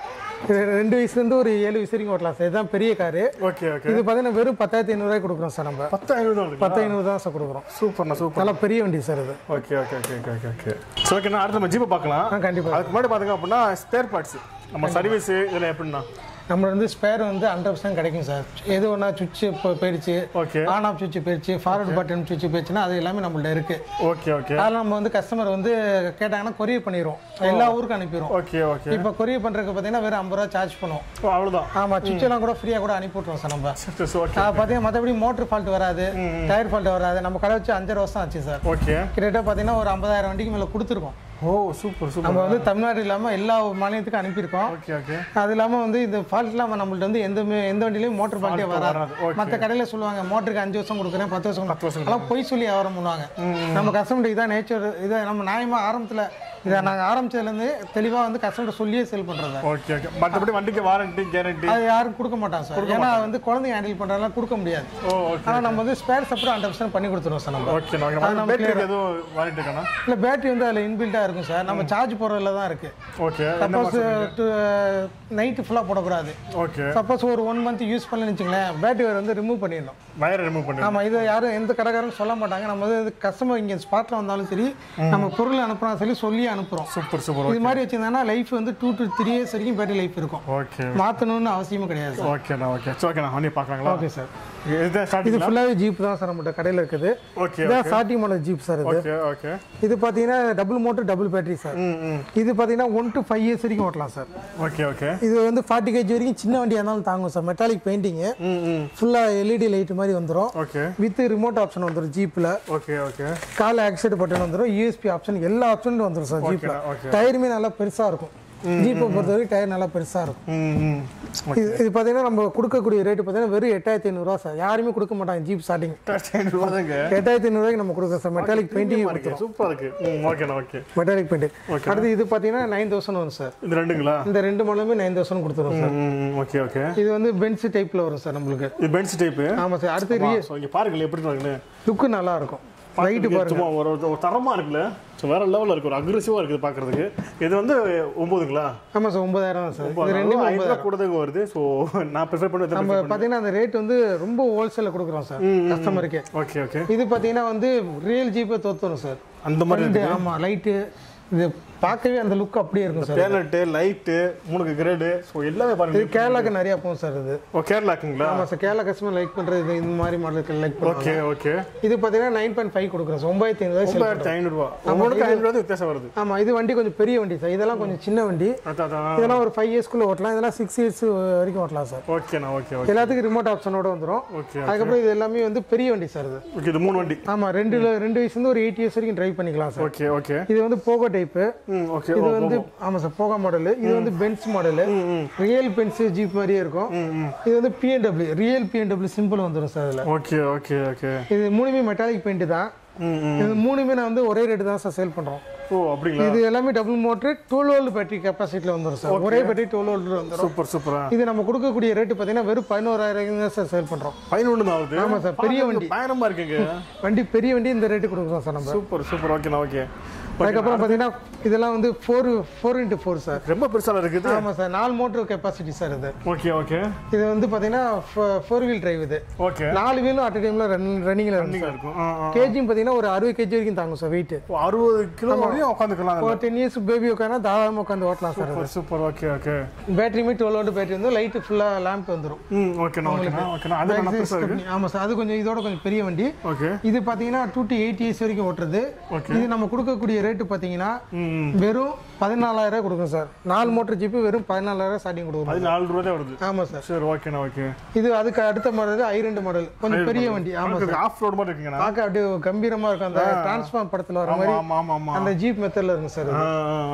[SPEAKER 1] ரெண்டு வயசுலேருந்து ஒரு ஏழு வயசு வரைக்கும் ஓட்டலாம் சார். இதுதான் பெரிய காரு.
[SPEAKER 2] Okay okay.
[SPEAKER 1] இது பார்த்தீங்கன்னா வெறும் பத்தாயிரத்தி ஐநூறுரூவாய் கொடுக்குறோம் சார் நம்ம.
[SPEAKER 2] பத்து ஐநூறு
[SPEAKER 1] பத்து ஐநூறு தான் சார் கொடுக்குறோம்.
[SPEAKER 2] சூப்பர்ண்ணா சூப்பர்
[SPEAKER 1] நல்லா பெரிய வண்டி சார் இது.
[SPEAKER 2] Okay okay okay okay okay okay. So ஓகேண்ணா அடுத்து நம்ம ஜீப்பை பார்க்கலாம்.
[SPEAKER 1] கண்டிப்பாக
[SPEAKER 2] அதுக்கு முன்னாடி பார்த்தீங்க அப்படின்னா ஸ்பேர் பார்ட்ஸ் நம்ம சர்வீஸ் இதில் எப்படின்னா
[SPEAKER 1] நம்ம வந்து ஸ்பேர் வந்து ஹண்ட்ரட் பர்சன்ட் கிடைக்கும் சார் எது ஒன்றா சுவிட்சு இப்போ போயிடுச்சு.
[SPEAKER 2] ஓகே
[SPEAKER 1] ஆன் ஆஃப் சுவிட்ச் போயிடுச்சு. ஃபார்வர்ட் பட்டன் சுவிட்ச் போயிடுச்சுன்னா அது எல்லாமே நம்மள்ட்ட இருக்கு.
[SPEAKER 2] ஓகே ஓகே
[SPEAKER 1] அதெல்லாம் நம்ம வந்து கஸ்டமர் வந்து கேட்டாங்கன்னா கொரியர் பண்ணிடுவோம் எல்லா ஊருக்கும் அனுப்பிடுவோம்
[SPEAKER 2] ஓகே ஓகே
[SPEAKER 1] இப்போ கொரியர் பண்ணுறதுக்கு பார்த்தீங்கன்னா வெறும் ஐம்பது ரூபா சார்ஜ் பண்ணுவோம்.
[SPEAKER 2] அவ்வளோதான்
[SPEAKER 1] ஆமாம் சுவிட்ச் எல்லாம் கூட ஃப்ரீயாக கூட அனுப்பி விட்ருவோம் சார் நம்ம பார்த்தீங்கன்னா மற்றபடி மோட்டர் ஃபால்ட் வராது. டயர் ஃபால்ட் வராது. நம்ம கடை வச்சு அஞ்சரை வருஷம் ஆச்சு சார்
[SPEAKER 2] ஓகே
[SPEAKER 1] கிட்டத்தட்ட பார்த்தீங்கன்னா ஒரு ஐம்பதாயிரம் வண்டிக்கு மேலே கொடுத்துருக்கோம்.
[SPEAKER 2] ஓ சூப்பர் சூப்பர்.
[SPEAKER 1] நம்ம வந்து தமிழ்நாடு இல்லாமல் எல்லா மாநிலத்துக்கும் அனுப்பியிருக்கோம்.
[SPEAKER 2] Okay okay.
[SPEAKER 1] அது இல்லாமல் வந்து இந்த ஃபால்ட் இல்லாமல் நம்மள்ட்ட வந்து எந்த எந்த வண்டியிலையும் மோட்டர் ஃபால்ட்டே வராது. மற்ற கடையில் சொல்லுவாங்க மோட்டருக்கு அஞ்சு வருஷம் கொடுக்குறேன் பத்து வருஷம்
[SPEAKER 2] பத்து வருஷம்
[SPEAKER 1] அதெல்லாம் பொய் சொல்லி வியாபாரம் பண்ணுவாங்க. நம்ம கஸ்டமருக்கு இதான் நேச்சர் இதை நம்ம நியாயமாக ஆரம்பத்தில் இதை நாங்கள் ஆரம்பிச்சதுலேருந்து தெளிவாக வந்து கஸ்டமர் சொல்லியே செல் பண்ணுறது
[SPEAKER 2] ஓகே ஓகே மற்றபடி வண்டிக்கு வாரண்டி கேரண்டி
[SPEAKER 1] அது யாரும் கொடுக்க மாட்டாங்க சார். ஏன்னா வந்து குழந்தைங்க ஹேண்டில் பண்ணுறதுலாம் கொடுக்க முடியாது.
[SPEAKER 2] ஓகே
[SPEAKER 1] ஆனால் நம்ம வந்து ஸ்பேர் சப்போர்ட் ஹண்ட்ரட் பர்சன்ட் பண்ணி கொடுத்துருவோம் சார் நம்ம.
[SPEAKER 2] ஓகே எதுவும் வாரண்டி
[SPEAKER 1] இல்லை பேட்டரி வந்து அதில் இன்பில்ட்டாக இருக்கும் சார். நம்ம சார்ஜ் போடுறதுல தான் இருக்குது
[SPEAKER 2] ஓகே
[SPEAKER 1] சப்போஸ் நைட்டு ஃபுல்லாக போடக்கூடாது.
[SPEAKER 2] ஓகே
[SPEAKER 1] சப்போஸ் ஒரு ஒன் மந்த் யூஸ் பண்ணலன்னு வச்சுங்களேன் பேட்டரி வந்து ரிமூவ் பண்ணிடணும்.
[SPEAKER 2] வயரை ரிமூவ் பண்ணி
[SPEAKER 1] ஆமாம் இது யாரும் எந்த கடைக்காரரும் சொல்ல மாட்டாங்க. நம்ம வந்து கஸ்டமர் இங்கே ஸ்பாட்டில் வந்தாலும் சரி நம்ம பொருள் அனுப்புறோம் சொல்லி சொல்லி அனுப்புகிறோம்
[SPEAKER 2] சூப்பர் சூப்பர்
[SPEAKER 1] இது மாதிரி வச்சிருந்தாங்கன்னா லைஃப் வந்து டூ டு த்ரீ இயர்ஸ் வரைக்கும் பேட்டரி லைஃப் இருக்கும்.
[SPEAKER 2] ஓகே
[SPEAKER 1] மாற்றணும்னு அவசியமும் கிடையாது
[SPEAKER 2] ஓகேண்ணா ஓகே ஓகேண்ணா பார்க்கலாங்களா?
[SPEAKER 1] ஓகே சார் இது ஃபுல்லாகவே ஜீப் தான் சார் நம்மகிட்ட கடையில் இருக்குது.
[SPEAKER 2] ஓகே
[SPEAKER 1] இதுதான் ஸ்டார்டிங் மாடல் ஜீப் சார் இது.
[SPEAKER 2] ஓகே
[SPEAKER 1] இது பார்த்தீங்கன்னா double motor double battery sir. இது பார்த்தீங்கன்னா ஒன் டு ஃபைவ் இயர்ஸ் வரைக்கும் ஓட்டலாம் சார்.
[SPEAKER 2] Okay okay.
[SPEAKER 1] இது வந்து ஃபார்ட்டி கேஜி வரைக்கும் சின்ன வண்டியாக இருந்தாலும் தாங்கும் சார். மெட்டாலிக் பெயிண்டிங்கு ஃபுல்லாக எல்இடி லைட் மாதிரி வந்துடும்
[SPEAKER 2] ஓகே.
[SPEAKER 1] வித் ரிமோட் ஆப்ஷன் வந்துடும் ஜீப்பில்
[SPEAKER 2] ஓகே ஓகே.
[SPEAKER 1] கால் ஆக்சிடென்ட் பட்டன் வந்துடும் யூஎஸ்பி ஆப்ஷன் எல்லா ஆப்ஷனும் வந்துடும் சார் ஜீப்பில் டயருமே நல்லா பெருசாக இருக்கும். ஜீப்பை பொறுத்தவரைக்கும் டயர் நல்லா பெருசாக இருக்கும். இது இது பார்த்தீங்கன்னா நம்ம கொடுக்கக்கூடிய ரேட்டு பார்த்தீங்கன்னா வெறும் எட்டாயிரத்தி ஐநூறுரூவா சார். யாருமே கொடுக்க மாட்டாங்க ஜீப் ஸ்டார்டிங் எட்டாயிரத்தி ஐநூறுவாய்க்கு நம்ம கொடுக்குறோம் சார். மெட்டாலிக் பெயிண்டிங்
[SPEAKER 2] இருக்கு. சூப்பராக இருக்கு. ஓகேண்ணா ஓகே
[SPEAKER 1] மெட்டாலிக் பெயிண்டிங். அடுத்து இது பார்த்தீங்கன்னா நைன் தௌசண்ட் வரும் சார்.
[SPEAKER 2] இது ரெண்டுங்களா?
[SPEAKER 1] இந்த ரெண்டு மாடலுமே நைன் தௌசண்ட் கொடுத்துருவோம் சார்.
[SPEAKER 2] ஓகே ஓகே
[SPEAKER 1] இது வந்து பென்ஸ் டைப்பில் வரும் சார் நம்மளுக்கு.
[SPEAKER 2] இது பென்ஸ் டைப்பு
[SPEAKER 1] ஆமாம் சார். அடுத்து
[SPEAKER 2] பாருங்களேன் எப்படி
[SPEAKER 1] லுக்கு நல்லா இருக்கும். பாருங்க.
[SPEAKER 2] சும்மா ஒரு ஒரு தரமாக இருக்குல்ல? ஸோ வேற லெவலில் இருக்கு ஒரு அக்ரெசிவாக இருக்குது பார்க்கறதுக்கு இது வந்து ஒம்போதுங்களா
[SPEAKER 1] ஆமாம் சார் ஒன்பதாயிரம் தான் சார் இது ரெண்டு
[SPEAKER 2] ஐந்து ரூபா கூட தான் வருது. ஸோ நான் ப்ரிஃபர் பண்ணி
[SPEAKER 1] நம்ம பார்த்தீங்கன்னா அந்த ரேட் வந்து ரொம்ப ஹோல்சேலில் கொடுக்குறோம் சார் கஸ்டமருக்கு
[SPEAKER 2] ஓகே ஓகே
[SPEAKER 1] இது பார்த்தீங்கன்னா வந்து ரியல் ஜீப்பை தோத்துரும் சார்
[SPEAKER 2] அந்த மாதிரி
[SPEAKER 1] ரெண்டு ஆமா லைட்டு இது பார்க்கவே அந்த லுக் அப்படியே இருக்கும் சார்
[SPEAKER 2] பேனட்டு லைட்டு மூணுக்கு கிரேடு ஸோ எல்லாமே
[SPEAKER 1] இது
[SPEAKER 2] பாருங்க
[SPEAKER 1] கேரளாக்கு நிறைய போகும் சார் இது.
[SPEAKER 2] ஓ கேரளாக்குங்களா
[SPEAKER 1] ஆமா சார் கேரளா கஸ்டமர் லைக் பண்றது இது இந்த மாதிரி மாடலுக்கு லைக் பண்ணுவாங்க.
[SPEAKER 2] ஓகே ஓகே
[SPEAKER 1] இது பார்த்தீங்கன்னா நைன் பாயிண்ட் ஃபைவ் கொடுக்குறோம் சார் ஒன்பதாயிரத்தி ஐநூறு
[SPEAKER 2] ஒன்பதாயிரத்தி ஐநூறுரூவா உங்களுக்கு ஐநூறுவா வித்தியாசம் வருது.
[SPEAKER 1] ஆமா இது வண்டி கொஞ்சம் பெரிய வண்டி சார் இதெல்லாம் கொஞ்சம் சின்ன வண்டி. இதெல்லாம் ஒரு ஃபைவ் இயர்ஸ்க்குள்ள ஓட்டலாம். இதெல்லாம் சிக்ஸ் இயர்ஸ் வரைக்கும் ஓட்டலாம் சார்
[SPEAKER 2] ஓகேண்ணா ஓகே ஓகே
[SPEAKER 1] எல்லாத்துக்கும் ரிமோட் ஆப்ஷனோட வந்துடும் அதுக்கப்புறம் இது எல்லாமே வந்து பெரிய வண்டி சார் இது.
[SPEAKER 2] ஓகே இது மூணு வண்டி.
[SPEAKER 1] ஆமா ரெண்டு ரெண்டு வயசுலேருந்து ஒரு எயிட் இயர்ஸ் வரைக்கும் டிரைவ் பண்ணிக்கலாம் சார்
[SPEAKER 2] ஓகே ஓகே
[SPEAKER 1] இது வந்து போகோ டைப்பு இது வந்து ஆமா சார் போகோ மாடல் இது வந்து Benz model real Benz jeep மாதிரியே இருக்கும். இது வந்து பிஎன்டபிள்யூ ரியல் பிஎன்டபிள்யூ சிம்பிள் வந்துடும் சார் அதில்
[SPEAKER 2] ஓகே ஓகே ஓகே
[SPEAKER 1] இது மூணுமே மெட்டாலிக் பெயிண்ட் தான். இது மூணுமே நான் வந்து ஒரே ரேட்டு தான் சார் சேல் பண்றோம்.
[SPEAKER 2] ஓ அப்படிங்களா?
[SPEAKER 1] இது எல்லாமே double motor twelve volt battery கெப்பாசிட்டியில் வந்துடும் சார். ஒரே பேட்டரி டுவெல் வோல்ட் வந்துடும்
[SPEAKER 2] சூப்பர் சூப்பரா.
[SPEAKER 1] இது நம்ம கொடுக்கக்கூடிய ரேட்டு பார்த்தீங்கன்னா வெறும் பதினோராயிரம் தான் சார் சேல் பண்றோம்.
[SPEAKER 2] பதினொன்று தான் ஆகுது?
[SPEAKER 1] ஆமா சார் பெரிய வண்டி.
[SPEAKER 2] பயங்கரமா இருக்குங்க. (laughs)
[SPEAKER 1] வண்டி பெரிய வண்டி இந்த ரேட்டு கொடுக்குறோம் சார் நம்ம.
[SPEAKER 2] Super super. ஓகேண்ணா ஓகே.
[SPEAKER 1] அதுக்கப்புறம் பார்த்தீங்கன்னா இதெல்லாம் வந்து four four into four sir.
[SPEAKER 2] ரொம்ப பெருசாக இருக்குது?
[SPEAKER 1] ஆமாம் சார் நாலு மோட்டர் கெப்பாசிட்டி சார் இது.
[SPEAKER 2] Okay okay.
[SPEAKER 1] இது வந்து பார்த்தீங்கன்னா ஃபோர் வீல் டிரைவ் இது.
[SPEAKER 2] ஓகே.
[SPEAKER 1] நாலு வீலும் அட் டைமில் ரன் ரன்னிங்கில்
[SPEAKER 2] நீங்க இருக்கும்.
[SPEAKER 1] கேஜியும் பார்த்தீங்கன்னா ஒரு அறுபது கேஜி வரைக்கும் தாங்கும் சார் வெயிட்
[SPEAKER 2] அறுபது கிலோ வரையும் உட்காந்துக்கலாம்
[SPEAKER 1] ஒரு டென் இயர்ஸ் பேபி உட்காந்து தாராளமாக உட்காந்து ஓட்டலாம் சார்
[SPEAKER 2] சூப்பர் ஓகே ஓகே
[SPEAKER 1] பேட்டரியுமே டுவெல் வோல்ட் பேட்டரி வந்து லைட்டு ஃபுல்லாக லேம்ப் வந்துடும்
[SPEAKER 2] பெருசாக இருக்கு
[SPEAKER 1] ஆமாம் சார் அது கொஞ்சம் இதோட கொஞ்சம் பெரிய வண்டி.
[SPEAKER 2] ஓகே
[SPEAKER 1] இது பார்த்தீங்கன்னா டூ டு எயிட் இயர்ஸ் வரைக்கும் ஓட்டுறது. இது நம்ம கொடுக்கக்கூடிய ரேட்டு பார்த்தீங்கன்னா வெறும் பதினாலாயிரம் ரூபாய் கொடுக்கும் சார். நாலு மோட்டர் ஜிப்பு வெறும் பதினாலாயிரம் ஸ்டார்டிங் கொடுக்கும்.
[SPEAKER 2] அது நாலு ரூபா தான் வருது.
[SPEAKER 1] ஆமாம் சார்.
[SPEAKER 2] சரி ஓகேண்ணா ஓகே
[SPEAKER 1] இது அதுக்கு அடுத்த மாடல் ஐ ரெண்டு மாடல் கொஞ்சம் பெரிய வண்டி. ஆமாம் சார்.
[SPEAKER 2] ஆஃப் ரோடு மாதிரி இருக்குங்கண்ணா.
[SPEAKER 1] பார்க்க அப்படியே கம்பீரமா இருக்கும். அந்த டிரான்ஸ்ஃபார்ம் படத்துல வர மாதிரி அந்த ஜீப் மெத்தட்ல இருக்கும் சார்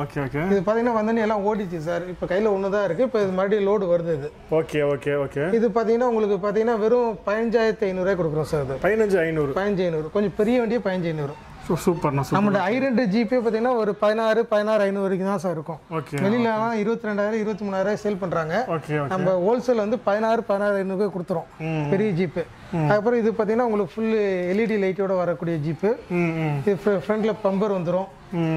[SPEAKER 2] ஓகே ஓகே
[SPEAKER 1] இது பாத்தீங்கன்னா வந்தோடனே எல்லாம் ஓடிச்சு சார் இப்போ கையில ஒன்று தான் இருக்கு. இப்போ இது மறுபடியும் லோடு வருது இது.
[SPEAKER 2] ஓகே ஓகே ஓகே
[SPEAKER 1] இது பாத்தீங்கன்னா உங்களுக்கு பாத்தீங்கன்னா வெறும் பதினஞ்சாயிரத்தி ஐநூறுரூவா கொடுக்குறோம் சார் இது.
[SPEAKER 2] பதினஞ்சு ஐநூறு.
[SPEAKER 1] பதினஞ்சு ஐநூறு. கொஞ்சம் பெரிய வண்டியே பதினஞ்சு ஐநூறு.
[SPEAKER 2] சூப்பர்ண்ணா சூப்பர்
[SPEAKER 1] நம்மளோட ஐ ரெண்டு ஜிபே பார்த்தீங்கன்னா ஒரு பதினாறு பதினாறு ஐநூறு வரைக்கும் தான் சார் இருக்கும். வெளியிலலாம் இருபத்தி ரெண்டாயிரம் இருபத்தி மூணாயிரம் சேல்
[SPEAKER 2] ஓகே
[SPEAKER 1] நம்ம ஹோல்சேல் வந்து பதினாறு பதினாறு ஐநூறுக்கு கொடுத்துரும் பெரிய ஜீப்பு அதுக்கப்புறம் இது பார்த்தீங்கன்னா உங்களுக்கு ஃபுல் எல்இடி லைட்டோட வரக்கூடிய ஜீப்பு இது ஃப்ரண்ட்ல பம்பர் வந்துடும்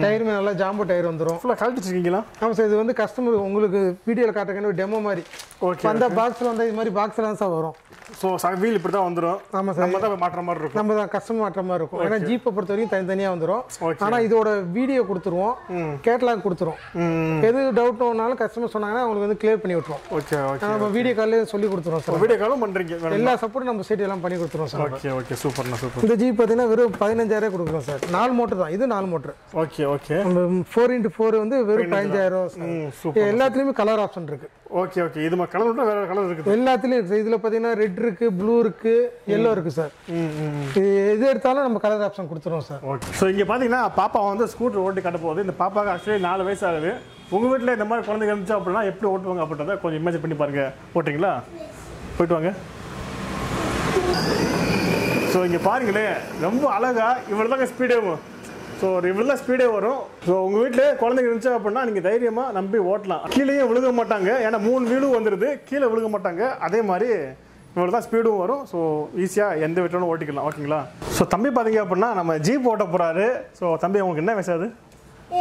[SPEAKER 1] டயருமே நல்லா ஜாம்போ டயர் வந்துடும்
[SPEAKER 2] ஃபுல்லாக கழட்டி வச்சிருக்கீங்களா
[SPEAKER 1] ஆமாம் சார் இது வந்து கஸ்டமர் உங்களுக்கு வீடியோவில் காட்டுறதுக்கான ஒரு டெமோ மாதிரி.
[SPEAKER 2] ஓகே
[SPEAKER 1] வந்த பாக்ஸில் வந்து இது மாதிரி பாக்ஸில் தான் சார் வரும்.
[SPEAKER 2] ஸோ வீல் இப்படி தான் வந்துடும்
[SPEAKER 1] ஆமாம் சார்
[SPEAKER 2] நம்ம தான் மாட்டுற மாதிரி இருக்கும்.
[SPEAKER 1] நம்ம தான் கஸ்டமர் மாற்ற மாதிரி இருக்கும். ஏன்னா ஜீப்பை பொறுத்த வரைக்கும் தனித்தனியாக வந்துடும். ஆனால் இதோட வீடியோ கொடுத்துருவோம். கேட்லாக் கொடுத்துரும். எது டவுட் ஒன்றாலும் கஸ்டமர் சொன்னாங்கன்னா அவங்களுக்கு வந்து கிளியர் பண்ணி விட்டுருவோம்.
[SPEAKER 2] ஓகே ஓகே
[SPEAKER 1] நம்ம வீடியோ காலில் சொல்லி கொடுத்துருவோம் சார்
[SPEAKER 2] வீடியோ காலும் பண்ணுறீங்க
[SPEAKER 1] எல்லா சப்போர்ட்டும் நம்ம சைட் எல்லாம் பண்ணி கொடுத்துருவோம் சார்.
[SPEAKER 2] Okay okay. சூப்பர்ண்ணா சூப்பர்.
[SPEAKER 1] இந்த ஜீப் பார்த்தீங்கன்னா வெறும் பதினஞ்சாயிரம் கொடுக்குறோம் சார். நாலு மோட்டர் தான். இது நாலு motor
[SPEAKER 2] okay okay.
[SPEAKER 1] Four into four வந்து வெறும் பதினஞ்சாயிரம் எல்லாத்துலேயுமே கலர் ஆப்ஷன் இருக்கு.
[SPEAKER 2] Okay okay. இது கலர் விட்டா வேற கலர் இருக்குது.
[SPEAKER 1] எல்லாத்துலயும் இருக்கு இதுல பாத்தீங்கன்னா ரெட் இருக்கு ப்ளூ இருக்கு எல்லோ இருக்கு சார். எது எடுத்தாலும் நம்ம கலர் ஆப்ஷன் கொடுத்துருவோம் சார்.
[SPEAKER 2] ஓகே. ஸோ இங்கே பார்த்தீங்கன்னா பாப்பா வந்து ஸ்கூட்டர் ஓட்டி காட்ட போகுது. இந்த பாப்பாவுக்கு ஆக்சுவலி நாலு வயசு ஆகுது. உங்கள் வீட்டில் இந்த மாதிரி குழந்தைங்க இருந்துச்சு அப்படின்னா எப்படி ஓட்டுவாங்க அப்படின்றத கொஞ்சம் இமேஜின் பண்ணி பாருங்க. ஓட்டிங்களா போயிட்டு வாங்க. ஸோ இங்கே பாருங்களேன் ரொம்ப அழகா இவ்வளோ தாங்க ஸ்பீடே வரும். ஸோ ஒரு இவ்வளோ தான் ஸ்பீடே வரும். ஸோ உங்கள் வீட்டில் குழந்தைங்க இருந்துச்சு அப்படின்னா நீங்கள் தைரியமாக நம்பி ஓட்டலாம். கீழேயும் விழுக மாட்டாங்க. ஏன்னா மூணு வீலும் வந்துடுது கீழே விழுக மாட்டாங்க. அதே மாதிரி இவ்வளோ தான் ஸ்பீடும் வரும். ஸோ ஈஸியாக எந்த வீட்டிலும் ஓட்டிக்கலாம். ஓகேங்களா ஸோ தம்பி பார்த்தீங்க அப்படின்னா நம்ம ஜீப் ஓட்ட போகிறாரு ஸோ தம்பி உங்களுக்கு என்ன வயசாது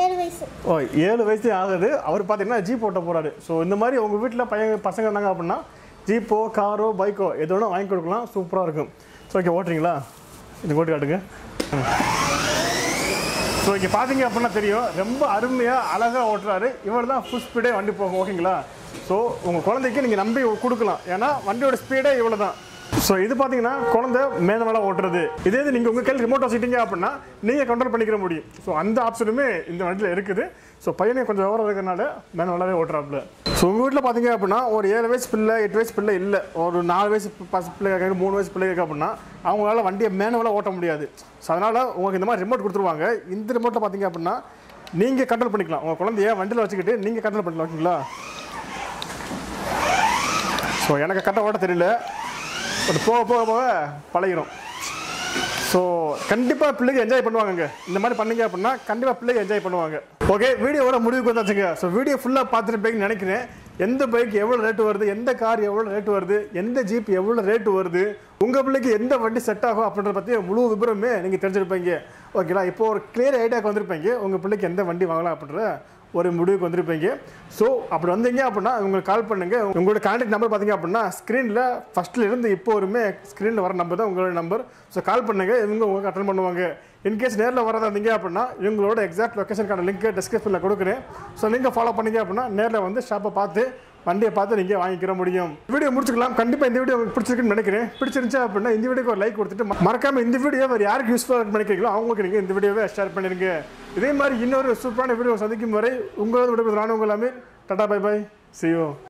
[SPEAKER 3] ஏழு வயசு.
[SPEAKER 2] ஓ ஏழு வயசு ஆகுது. அவர் பார்த்தீங்கன்னா ஜீப் ஓட்ட போகிறாரு ஸோ இந்த மாதிரி உங்கள் வீட்டில் பையன் பசங்க இருந்தாங்க அப்படின்னா ஜீப்போ காரோ பைக்கோ எது வேணால் வாங்கி கொடுக்கலாம். சூப்பராக இருக்கும். ஸோ ஓகே ஓட்டுறீங்களா? இது ஓட்டு காட்டுங்க ஸோ இங்கே பார்த்தீங்க அப்படின்னா தெரியும். ரொம்ப அருமையாக அழகாக ஓட்டுறாரு. இவர் தான் ஃபுல் ஸ்பீடே வண்டி போகும். ஓகேங்களா? ஸோ உங்கள் குழந்தைக்கு நீங்கள் நம்பி கொடுக்கலாம். ஏன்னா வண்டியோட ஸ்பீடே இவ்வளோ தான் ஸோ இது பார்த்தீங்கன்னா குழந்தை மேனுவலாக ஓட்டுறது. இதே இது நீங்கள் உங்கள் கையில் ரிமோட் வச்சுட்டீங்க அப்படின்னா நீங்கள் கண்ட்ரோல் பண்ணிக்கிற முடியும். ஸோ அந்த ஆப்ஷனுமே இந்த வண்டியில் இருக்குது. ஸோ பையனே கொஞ்சம் விவரம் இருக்கிறனால மேனுவலாகவே ஓட்டுறாப்புல. ஸோ உங்கள் வீட்டில் பார்த்தீங்க அப்படின்னா ஒரு ஏழு வயசு பிள்ளை எட்டு வயசு பிள்ளை இல்லை. ஒரு நாலு வயசு பசு பிள்ளை கேட்க மூணு வயசு பிள்ளை கேட்க அப்படின்னா அவங்களால வண்டியை மேனுவலாக ஓட்ட முடியாது. ஸோ அதனால் உங்களுக்கு இந்த மாதிரி ரிமோட் கொடுத்துருவாங்க. இந்த ரிமோட்டில் பார்த்தீங்க அப்படின்னா நீங்கள் கண்ட்ரோல் பண்ணிக்கலாம். உங்கள் குழந்தைய வண்டியில் வச்சுக்கிட்டு நீங்கள் கண்ட்ரோல் பண்ணிக்கலாம் ஓகேங்களா ஸோ எனக்கு கட்ட ஓட்ட தெரியல. பட் போக போக போக பழகிடும் ஸோ கண்டிப்பாக பிள்ளைங்க என்ஜாய் பண்ணுவாங்கங்க. இந்த மாதிரி பண்ணீங்க அப்படின்னா கண்டிப்பாக பிள்ளைங்க என்ஜாய் பண்ணுவாங்க. ஓகே வீடியோவோட முடிவுக்கு வந்தாச்சுங்க. ஸோ வீடியோ ஃபுல்லாக பார்த்துருப்பீங்கன்னு நினைக்கிறேன். எந்த பைக் எவ்வளோ ரேட்டு வருது? எந்த கார் எவ்வளோ ரேட்டு வருது? எந்த ஜீப் எவ்வளோ ரேட்டு வருது? உங்கள் பிள்ளைக்கு எந்த வண்டி செட் ஆகும் அப்படின்றத பற்றி முழு விபரமே நீங்கள் தெரிஞ்சிருப்பீங்க. ஓகேங்களா இப்போ ஒரு கிளியர் ஐடியாவுக்கு வந்திருப்பீங்க. உங்கள் பிள்ளைக்கு எந்த வண்டி வாங்கலாம் அப்படின்ற ஒரு முடிவுக்கு வந்திருப்பீங்க. ஸோ அப்படி வந்தீங்க அப்படின்னா உங்களுக்கு கால் பண்ணுங்கள் உங்களோட கான்டாக்ட் நம்பர் பார்த்தீங்க அப்படின்னா ஸ்க்ரீனில் ஃபஸ்ட்டில் இருந்து இப்போ வருமே ஸ்க்ரீனில் வர நம்பர் தான் உங்களோட நம்பர் ஸோ கால் பண்ணுங்க. இவங்க உங்களுக்கு அட்டன் பண்ணுவாங்க. இன்கேஸ் நேரில் வரதா இருந்தீங்க அப்படின்னா இவங்களோட எக்ஸாக்ட் லொக்கேஷனுக்கான லிங்க் டிஸ்கிரிப்ஷனில் கொடுக்குறேன். ஸோ லிங்கை ஃபாலோ பண்ணிங்க அப்படின்னா நேரில் வந்து ஷாப்பை பார்த்து வண்டியை பார்த்து நீங்கள் வாங்கிக்கிற முடியும். வீடியோ முடிச்சுக்கலாம். கண்டிப்பாக இந்த வீடியோ பிடிச்சிருக்குன்னு நினைக்கிறேன். பிடிச்சிருந்துச்சு அப்படின்னா இந்த வீடியோக்கு ஒரு லைக் கொடுத்துட்டு மறக்காமல் இந்த வீடியோ வேறு யாருக்கு யூஸ்ஃபுல்லாக நினைக்கிறீங்களோ அவங்களுக்கு நீங்கள் இந்த வீடியோவை ஷேர் பண்ணிடுங்க. இதே மாதிரி இன்னொரு சூப்பரான வீடியோ சந்திக்கும் வரை உங்களோட விடுபது ராணுவங்கள் Amir. Tata bye bye ciao